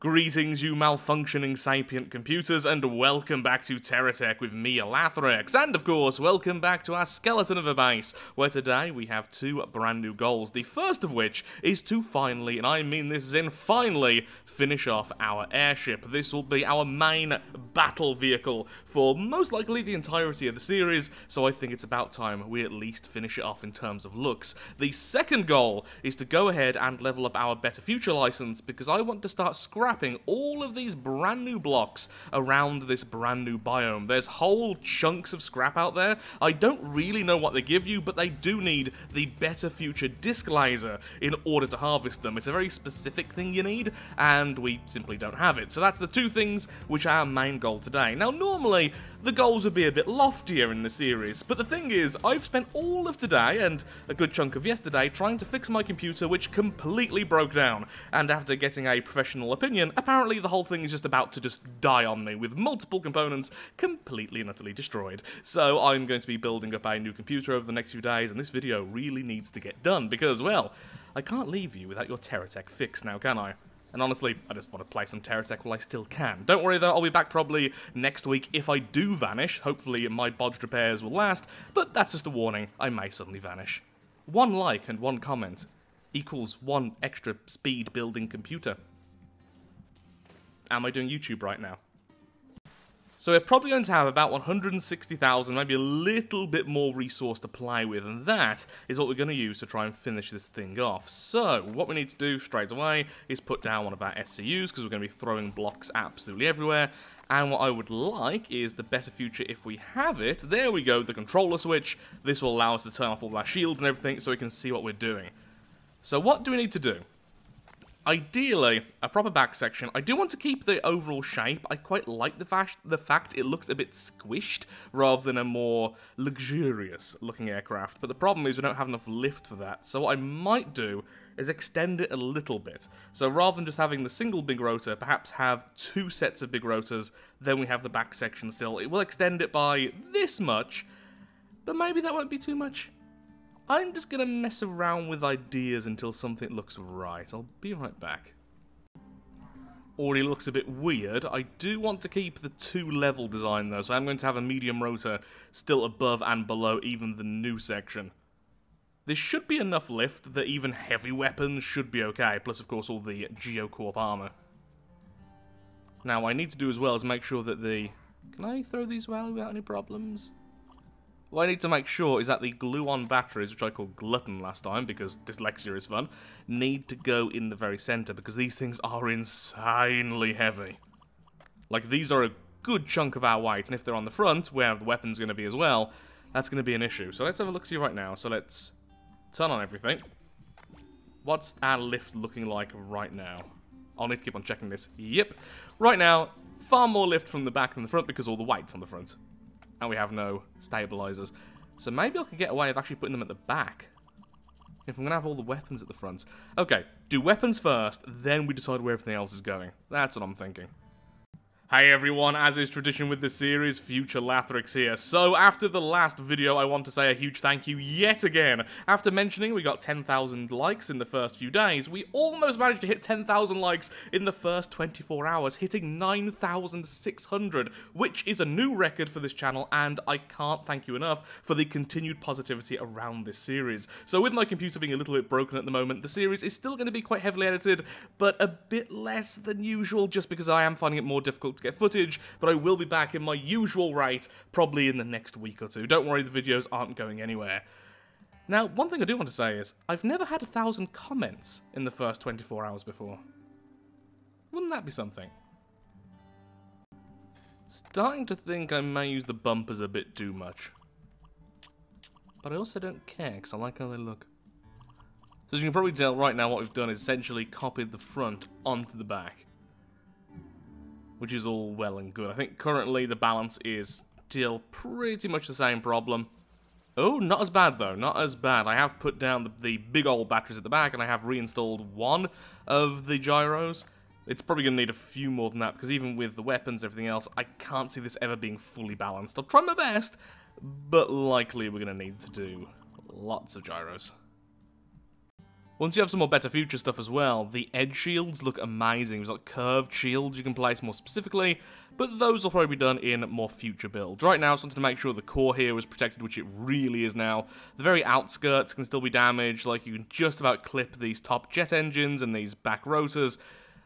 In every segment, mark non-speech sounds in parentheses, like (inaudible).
Greetings, you malfunctioning sapient computers, and welcome back to TerraTech with me, Lathrix. And of course, welcome back to our skeleton of a base, where today we have two brand new goals. The first of which is to finally, and I mean this as in finally, finish off our airship. This will be our main battle vehicle for most likely the entirety of the series, so I think it's about time we at least finish it off in terms of looks. The second goal is to go ahead and level up our Better Future license, because I want to start scrapping all of these brand new blocks around this brand new biome. There's whole chunks of scrap out there. I don't really know what they give you, but they do need the Better Future Disc Laser in order to harvest them. It's a very specific thing you need, and we simply don't have it. So that's the two things which are our main goal today. Now, normally, the goals would be a bit loftier in the series, but the thing is, I've spent all of today, and a good chunk of yesterday, trying to fix my computer which completely broke down, and after getting a professional opinion, opinion, apparently the whole thing is just about to just die on me, with multiple components completely and utterly destroyed. So I'm going to be building up a new computer over the next few days, and this video really needs to get done, because, well, I can't leave you without your TerraTech fix now, can I? And honestly, I just want to play some TerraTech while I still can. Don't worry though, I'll be back probably next week if I do vanish. Hopefully my bodged repairs will last, but that's just a warning, I may suddenly vanish. One like and one comment equals one extra speed building computer am I doing YouTube right now? So we're probably going to have about 160,000, maybe a little bit more resource to play with, and that is what we're going to use to try and finish this thing off. So, what we need to do straight away is put down one of our SCUs, because we're going to be throwing blocks absolutely everywhere, and what I would like is the better future if we have it. There we go, the controller switch. This will allow us to turn off all our shields and everything so we can see what we're doing. So what do we need to do? Ideally, a proper back section. I do want to keep the overall shape. I quite like the, fact the fact it looks a bit squished rather than a more luxurious looking aircraft. But the problem is we don't have enough lift for that. So what I might do is extend it a little bit. So rather than just having the single big rotor, perhaps have two sets of big rotors, then we have the back section still. It will extend it by this much, but maybe that won't be too much. I'm just gonna mess around with ideas until something looks right. I'll be right back. Already looks a bit weird. I do want to keep the two-level design though, so I'm going to have a medium rotor still above and below even the new section. This should be enough lift that even heavy weapons should be okay, plus of course all the Geocorp armor. Now, I need to do as well is make sure that the... Can I throw these well without any problems? What I need to make sure is that the glue-on batteries, which I called Glutton last time because dyslexia is fun, need to go in the very center because these things are insanely heavy. Like, these are a good chunk of our weight, and if they're on the front, where the weapon's going to be as well, that's going to be an issue. So let's have a look-see right now. So let's turn on everything. What's our lift looking like right now? I'll need to keep on checking this. Yep. Right now, far more lift from the back than the front because all the weight's on the front and we have no stabilizers. So maybe I could get away with actually putting them at the back. If I'm going to have all the weapons at the front. Okay, do weapons first, then we decide where everything else is going. That's what I'm thinking. Hey everyone, as is tradition with this series, Future Lathrix here. So, after the last video, I want to say a huge thank you yet again. After mentioning we got 10,000 likes in the first few days, we almost managed to hit 10,000 likes in the first 24 hours, hitting 9,600, which is a new record for this channel, and I can't thank you enough for the continued positivity around this series. So, with my computer being a little bit broken at the moment, the series is still going to be quite heavily edited, but a bit less than usual, just because I am finding it more difficult to get footage, but I will be back in my usual rate probably in the next week or two. Don't worry, the videos aren't going anywhere. Now, one thing I do want to say is, I've never had a thousand comments in the first 24 hours before. Wouldn't that be something? Starting to think I may use the bumpers a bit too much. But I also don't care, because I like how they look. So as you can probably tell right now, what we've done is essentially copied the front onto the back which is all well and good. I think currently the balance is still pretty much the same problem. Oh, not as bad though, not as bad. I have put down the, the big old batteries at the back and I have reinstalled one of the gyros. It's probably going to need a few more than that because even with the weapons everything else, I can't see this ever being fully balanced. I'll try my best, but likely we're going to need to do lots of gyros. Once you have some more better future stuff as well, the edge shields look amazing. There's like curved shields you can place more specifically, but those will probably be done in more future builds. Right now, I just wanted to make sure the core here was protected, which it really is now. The very outskirts can still be damaged, like you can just about clip these top jet engines and these back rotors.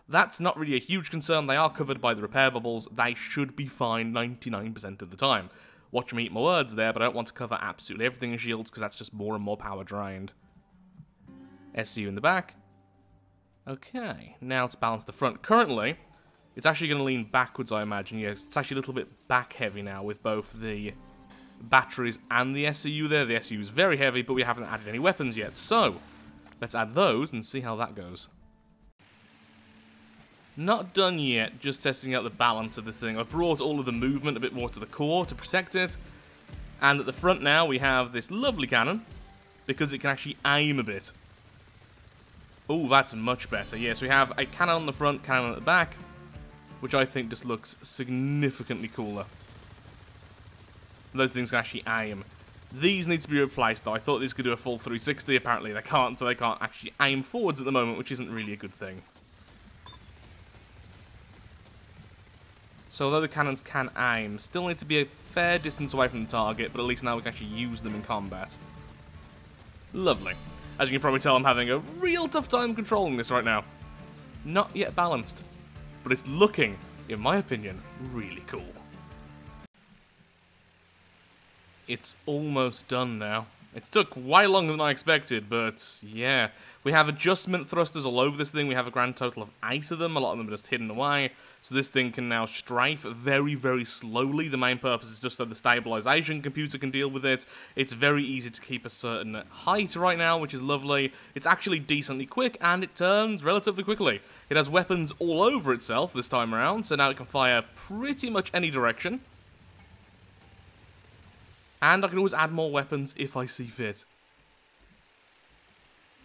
That's not really a huge concern, they are covered by the repair bubbles, they should be fine 99% of the time. Watch me eat my words there, but I don't want to cover absolutely everything in shields because that's just more and more power drained. SCU in the back. Okay, now to balance the front. Currently, it's actually going to lean backwards, I imagine. Yes, it's actually a little bit back heavy now with both the batteries and the SCU there. The SCU is very heavy, but we haven't added any weapons yet. So, let's add those and see how that goes. Not done yet, just testing out the balance of this thing. I brought all of the movement a bit more to the core to protect it. And at the front now, we have this lovely cannon, because it can actually aim a bit. Oh, that's much better. Yes, we have a cannon on the front, cannon at the back, which I think just looks significantly cooler. Those things can actually aim. These need to be replaced, though. I thought these could do a full 360. Apparently they can't, so they can't actually aim forwards at the moment, which isn't really a good thing. So although the cannons can aim, still need to be a fair distance away from the target, but at least now we can actually use them in combat. Lovely. As you can probably tell, I'm having a real tough time controlling this right now. Not yet balanced, but it's looking, in my opinion, really cool. It's almost done now. It took way longer than I expected, but yeah. We have adjustment thrusters all over this thing. We have a grand total of eight of them. A lot of them are just hidden away. So this thing can now strafe very, very slowly. The main purpose is just so the stabilization computer can deal with it. It's very easy to keep a certain height right now, which is lovely. It's actually decently quick, and it turns relatively quickly. It has weapons all over itself this time around, so now it can fire pretty much any direction. And I can always add more weapons if I see fit.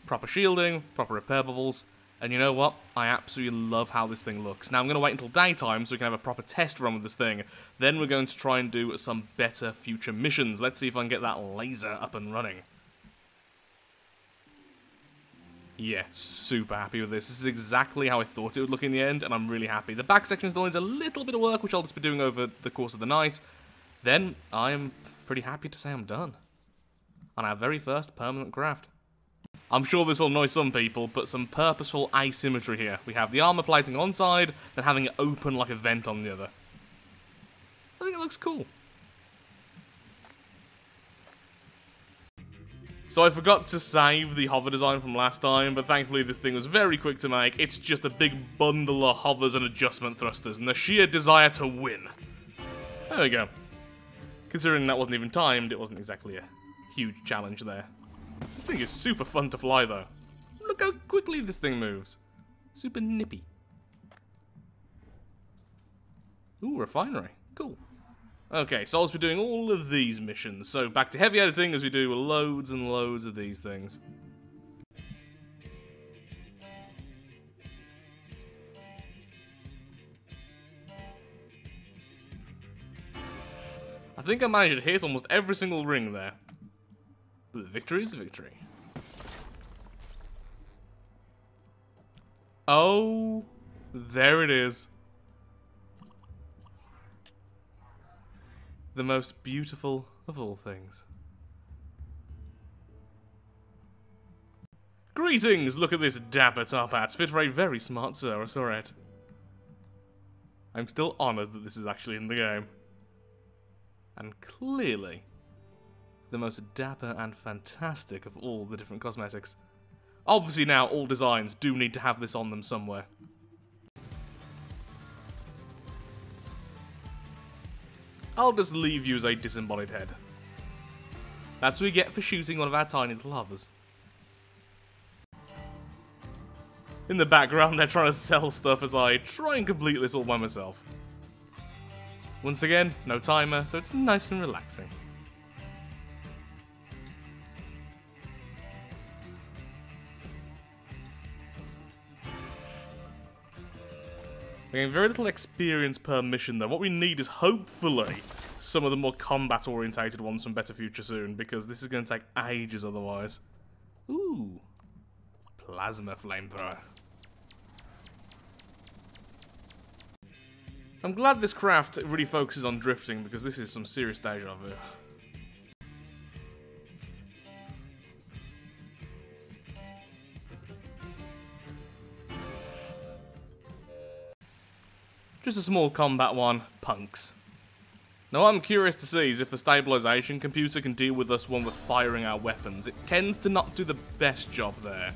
Proper shielding, proper repair bubbles, and you know what? I absolutely love how this thing looks. Now, I'm going to wait until daytime so we can have a proper test run with this thing. Then we're going to try and do some better future missions. Let's see if I can get that laser up and running. Yeah, super happy with this. This is exactly how I thought it would look in the end, and I'm really happy. The back section still needs a little bit of work, which I'll just be doing over the course of the night. Then, I'm pretty happy to say I'm done. On our very first permanent craft. I'm sure this will annoy some people, but some purposeful asymmetry here. We have the armor plating on one side, then having it open like a vent on the other. I think it looks cool. So I forgot to save the hover design from last time, but thankfully this thing was very quick to make. It's just a big bundle of hovers and adjustment thrusters, and the sheer desire to win. There we go. Considering that wasn't even timed, it wasn't exactly a huge challenge there. This thing is super fun to fly, though. Look how quickly this thing moves. Super nippy. Ooh, refinery. Cool. Okay, so I'll just be doing all of these missions. So back to heavy editing as we do loads and loads of these things. I think I managed to hit almost every single ring there. But victory is a victory. Oh, there it is. The most beautiful of all things. Greetings! Look at this dapper top hat, fit for a very smart Ceratosaurette. I'm still honoured that this is actually in the game. And clearly, the most dapper and fantastic of all the different cosmetics. Obviously now all designs do need to have this on them somewhere. I'll just leave you as a disembodied head. That's what we get for shooting one of our tiny little hovers. In the background, they're trying to sell stuff as I try and complete this all by myself. Once again, no timer, so it's nice and relaxing. We're getting very little experience per mission though. What we need is hopefully some of the more combat orientated ones from Better Future soon, because this is going to take ages otherwise. Ooh. plasma flamethrower. I'm glad this craft really focuses on drifting because this is some serious deja vu. Just a small combat one, punks. Now what I'm curious to see is if the stabilization computer can deal with us when we're firing our weapons. It tends to not do the best job there.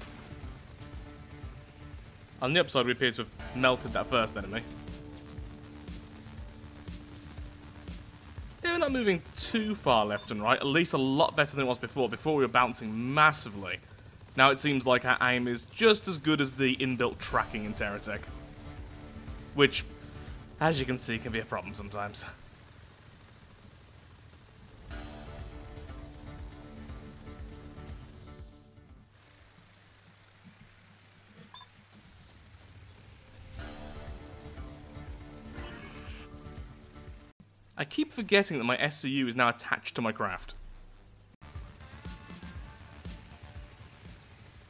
On the upside, we appear to have melted that first enemy. Yeah, we're not moving too far left and right, at least a lot better than it was before. Before we were bouncing massively. Now it seems like our aim is just as good as the inbuilt tracking in TerraTech. Which, as you can see, can be a problem sometimes. I keep forgetting that my SCU is now attached to my craft.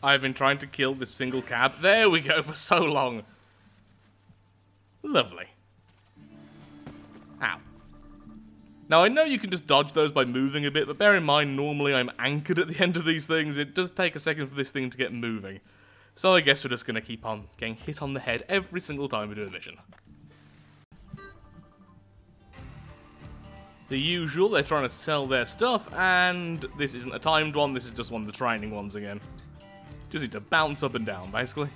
I've been trying to kill this single cab. There we go, (laughs) for so long. Lovely. Now, I know you can just dodge those by moving a bit, but bear in mind, normally I'm anchored at the end of these things. It does take a second for this thing to get moving. So I guess we're just going to keep on getting hit on the head every single time we do a mission. the usual, they're trying to sell their stuff, and this isn't a timed one, this is just one of the training ones again. Just need to bounce up and down, basically.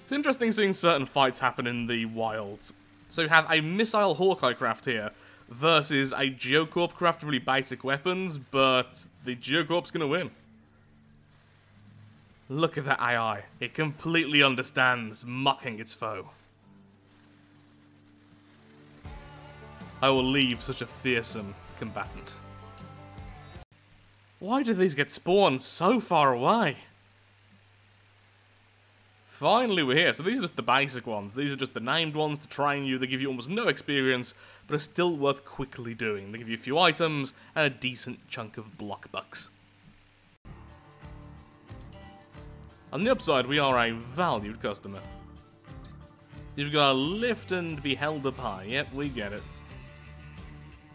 It's interesting seeing certain fights happen in the wilds. So you have a Missile Hawkeye craft here, versus a Geocorp craft really basic weapons, but the Geocorp's gonna win. Look at that AI. It completely understands mocking its foe. I will leave such a fearsome combatant. Why do these get spawned so far away? Finally we're here. So these are just the basic ones. These are just the named ones to train you. They give you almost no experience, but are still worth quickly doing. They give you a few items and a decent chunk of block bucks. On the upside, we are a valued customer. You've got to lift and be held up high. Yep, we get it.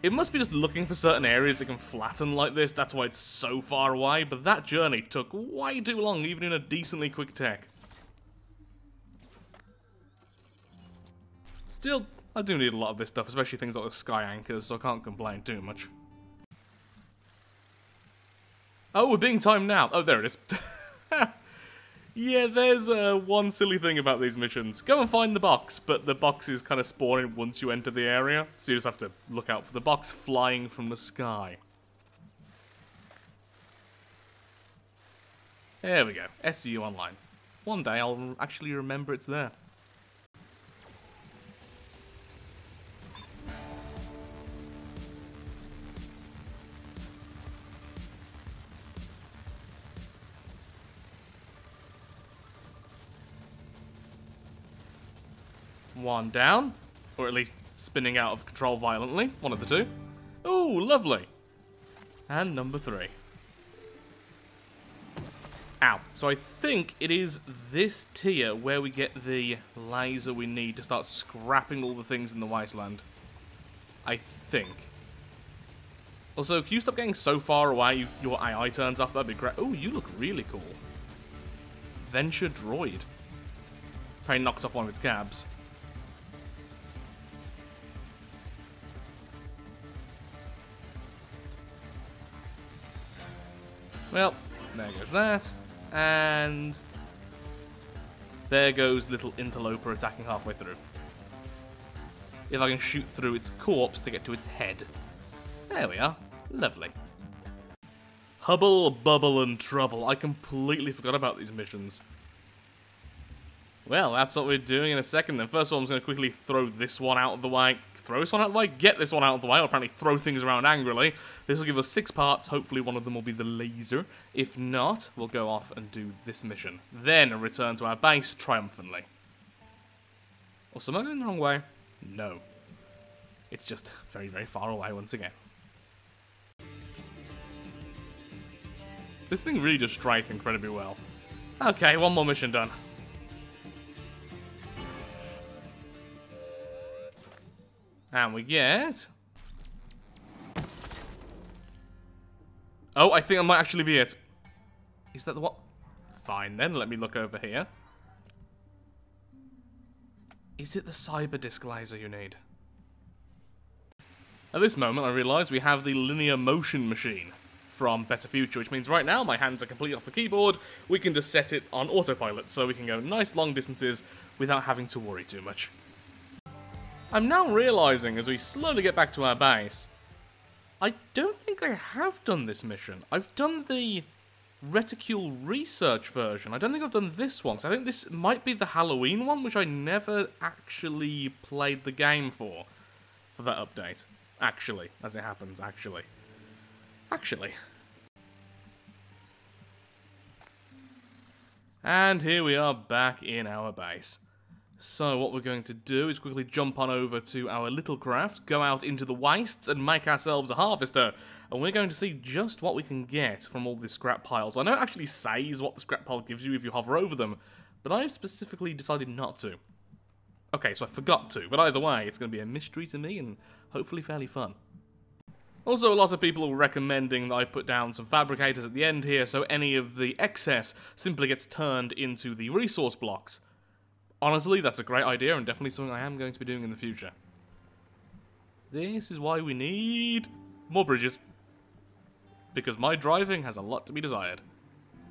It must be just looking for certain areas that can flatten like this, that's why it's so far away, but that journey took way too long, even in a decently quick tech. Still, I do need a lot of this stuff, especially things like the sky anchors, so I can't complain too much. Oh, we're being timed now. Oh, there it is. (laughs) Yeah, there's uh, one silly thing about these missions. Go and find the box, but the box is kind of spawning once you enter the area, so you just have to look out for the box flying from the sky. There we go, SCU Online. One day I'll actually remember it's there. One down. Or at least spinning out of control violently. One of the two. Oh, lovely. And number three. Ow. So I think it is this tier where we get the laser we need to start scrapping all the things in the wasteland. I think. Also, can you stop getting so far away your AI turns off? That'd be great. Oh, you look really cool. Venture Droid. Probably knocked off one of its cabs. Well, there goes that. And there goes little interloper attacking halfway through. If I can shoot through its corpse to get to its head. There we are. Lovely. Hubble, bubble, and trouble. I completely forgot about these missions. Well, that's what we're doing in a second then. First of all, I'm going to quickly throw this one out of the way throw this one out of the way, get this one out of the way, or apparently throw things around angrily. This will give us six parts. Hopefully one of them will be the laser. If not, we'll go off and do this mission. Then return to our base triumphantly. Or am I going the wrong way? No. It's just very, very far away once again. This thing really does strafe incredibly well. Okay, one more mission done. And we get... Oh, I think that might actually be it. Is that the what? Fine then, let me look over here. Is it the cyber disc laser you need? At this moment, I realise we have the linear motion machine from Better Future, which means right now my hands are completely off the keyboard. We can just set it on autopilot, so we can go nice long distances without having to worry too much. I'm now realising, as we slowly get back to our base, I don't think I have done this mission. I've done the reticule research version. I don't think I've done this one, so I think this might be the Halloween one, which I never actually played the game for, for that update. Actually, as it happens, actually. Actually. And here we are back in our base. So what we're going to do is quickly jump on over to our little craft, go out into the wastes and make ourselves a harvester. And we're going to see just what we can get from all these scrap piles. I know it actually says what the scrap pile gives you if you hover over them, but I've specifically decided not to. Okay, so I forgot to, but either way, it's going to be a mystery to me and hopefully fairly fun. Also, a lot of people are recommending that I put down some fabricators at the end here, so any of the excess simply gets turned into the resource blocks. Honestly, that's a great idea and definitely something I am going to be doing in the future. This is why we need more bridges. Because my driving has a lot to be desired.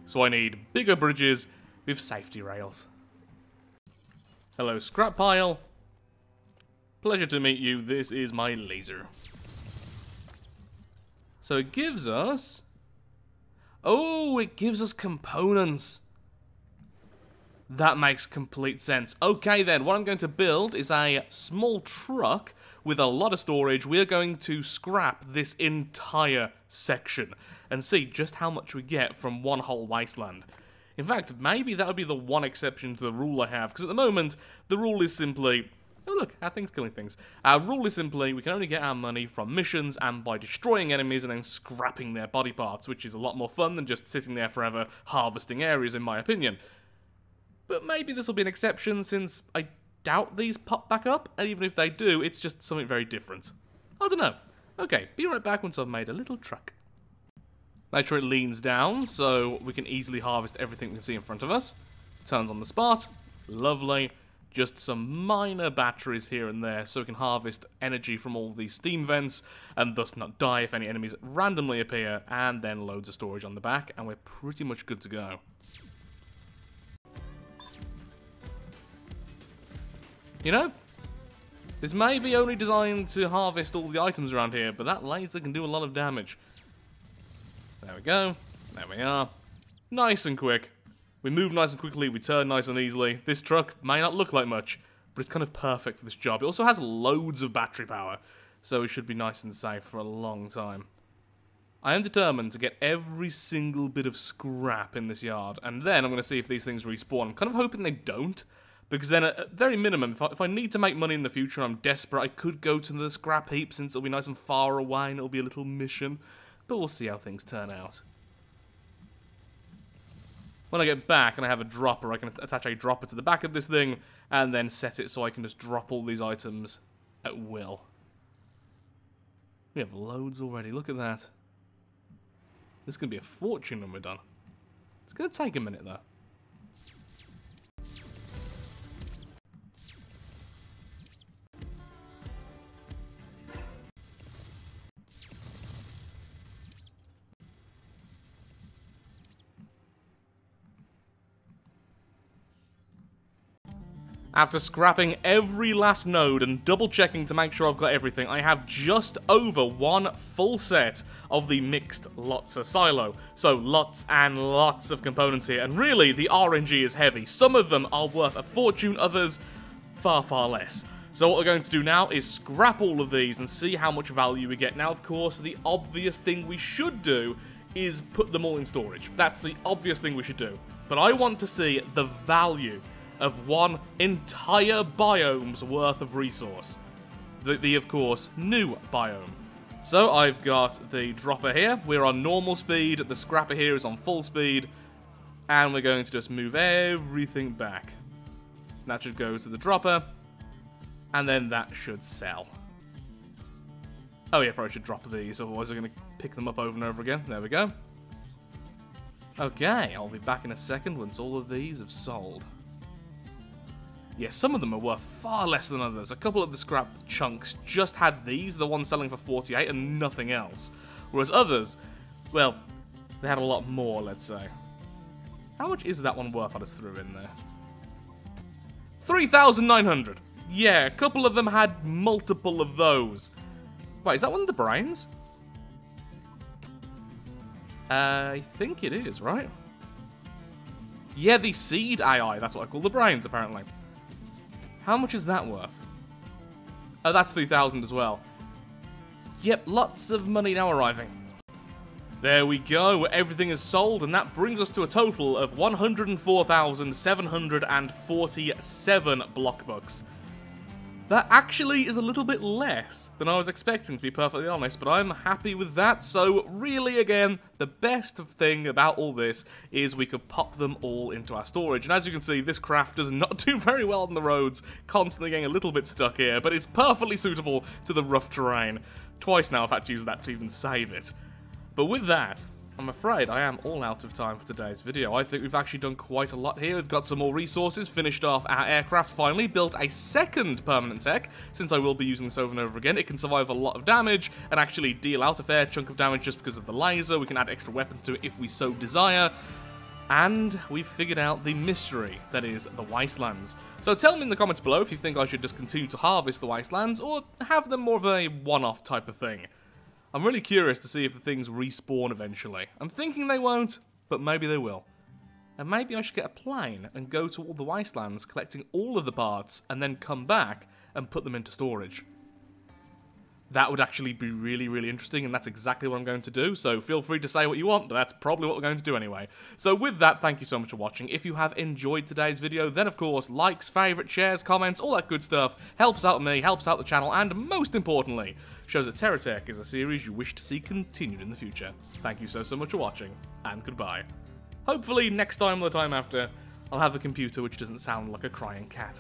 So I need bigger bridges with safety rails. Hello, scrap pile. Pleasure to meet you. This is my laser. So it gives us... Oh, it gives us components. That makes complete sense. Okay then, what I'm going to build is a small truck with a lot of storage. We're going to scrap this entire section and see just how much we get from one whole wasteland. In fact, maybe that would be the one exception to the rule I have, because at the moment, the rule is simply... Oh look, our thing's killing things. Our rule is simply, we can only get our money from missions and by destroying enemies and then scrapping their body parts, which is a lot more fun than just sitting there forever harvesting areas, in my opinion. But maybe this will be an exception, since I doubt these pop back up, and even if they do, it's just something very different. I don't know. Okay, be right back once I've made a little truck. Make sure it leans down so we can easily harvest everything we can see in front of us. Turns on the spot. Lovely. Just some minor batteries here and there so we can harvest energy from all these steam vents and thus not die if any enemies randomly appear and then loads of storage on the back and we're pretty much good to go. You know, this may be only designed to harvest all the items around here, but that laser can do a lot of damage. There we go. There we are. Nice and quick. We move nice and quickly, we turn nice and easily. This truck may not look like much, but it's kind of perfect for this job. It also has loads of battery power, so it should be nice and safe for a long time. I am determined to get every single bit of scrap in this yard, and then I'm going to see if these things respawn. I'm kind of hoping they don't, because then at very minimum, if I, if I, need to make money in the future and I'm desperate, I could go to the scrap heap since it'll be nice and far away and it'll be a little mission. But we'll see how things turn out. When I get back and I have a dropper, I can attach a dropper to the back of this thing and then set it so I can just drop all these items at will. We have loads already, look at that. This is going to be a fortune when we're done. It's going to take a minute though. After scrapping every last node and double checking to make sure I've got everything, I have just over one full set of the mixed Lotsa silo. So lots and lots of components here, and really the RNG is heavy. Some of them are worth a fortune, others far, far less. So what we're going to do now is scrap all of these and see how much value we get. Now, of course, the obvious thing we should do is put them all in storage. That's the obvious thing we should do. But I want to see the value of one entire biome's worth of resource. The, the, of course, new biome. So I've got the dropper here. We're on normal speed. The scrapper here is on full speed. And we're going to just move everything back. That should go to the dropper. And then that should sell. Oh yeah, probably should drop these, otherwise I'm going to pick them up over and over again. There we go. Okay, I'll be back in a second once all of these have sold. Yeah, some of them are worth far less than others. A couple of the scrap chunks just had these, the ones selling for 48, and nothing else. Whereas others, well, they had a lot more, let's say. How much is that one worth I just threw in there? 3,900! Yeah, a couple of them had multiple of those. Wait, is that one of the brains? I think it is, right? Yeah, the seed AI, that's what I call the brains, apparently. How much is that worth? Oh, that's 3,000 as well. Yep, lots of money now arriving. There we go, everything is sold, and that brings us to a total of 104,747 block bucks. That actually is a little bit less than I was expecting, to be perfectly honest, but I'm happy with that. So really, again, the best thing about all this is we could pop them all into our storage. And as you can see, this craft does not (laughs) do very well on the roads, constantly getting a little bit stuck here, but it's perfectly suitable to the rough terrain. Twice now I've had to use that to even save it. But with that, I'm afraid I am all out of time for today's video. I think we've actually done quite a lot here. We've got some more resources, finished off our aircraft finally, built a second permanent tech, since I will be using this over and over again. It can survive a lot of damage and actually deal out a fair chunk of damage just because of the laser. We can add extra weapons to it if we so desire. And we've figured out the mystery that is the Wastelands. So tell me in the comments below if you think I should just continue to harvest the Wastelands or have them more of a one-off type of thing. I'm really curious to see if the things respawn eventually. I'm thinking they won't, but maybe they will. And maybe I should get a plane and go to all the wastelands collecting all of the parts and then come back and put them into storage. That would actually be really, really interesting, and that's exactly what I'm going to do, so feel free to say what you want, but that's probably what we're going to do anyway. So with that, thank you so much for watching. If you have enjoyed today's video, then of course, likes, favourites, shares, comments, all that good stuff helps out me, helps out the channel, and most importantly, shows that TerraTech is a series you wish to see continued in the future. Thank you so, so much for watching, and goodbye. Hopefully, next time or the time after, I'll have a computer which doesn't sound like a crying cat.